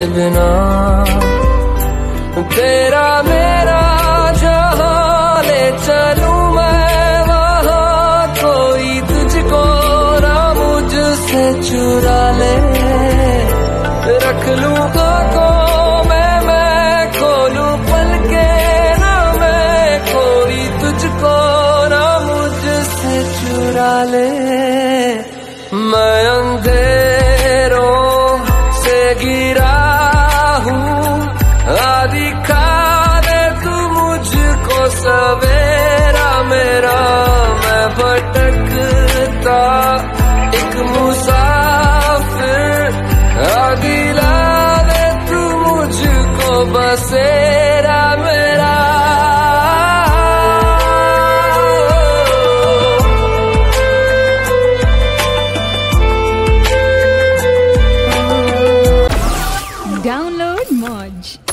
बिना। तेरा मेरा जहाँ ले चलूँ मैं वहाँ। कोई तुझको ना मुझसे चुरा ले। रख लूँ आँखों में, मैं खोलूं पल के ना मैं। कोई तुझको ना मुझसे चुरा ले। मैं अंधेरों से गिरा सवेरा मेरा मैं भटकता एक मुसाफिर दिला दे तू मुझको बसेरा मेरा Download Modge.